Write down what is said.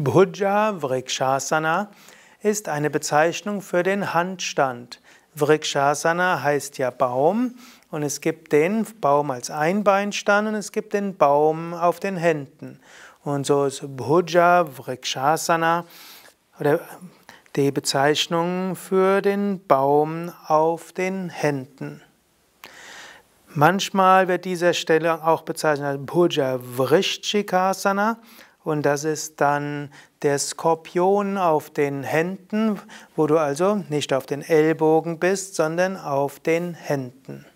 Bhuja Vrikshasana ist eine Bezeichnung für den Handstand. Vrikshasana heißt ja Baum und es gibt den Baum als Einbeinstand und es gibt den Baum auf den Händen. Und so ist Bhuja Vrikshasana oder die Bezeichnung für den Baum auf den Händen. Manchmal wird diese Stelle auch bezeichnet als Bhuja Vrishchikasana und das ist dann der Skorpion auf den Händen, wo du also nicht auf den Ellbogen bist, sondern auf den Händen.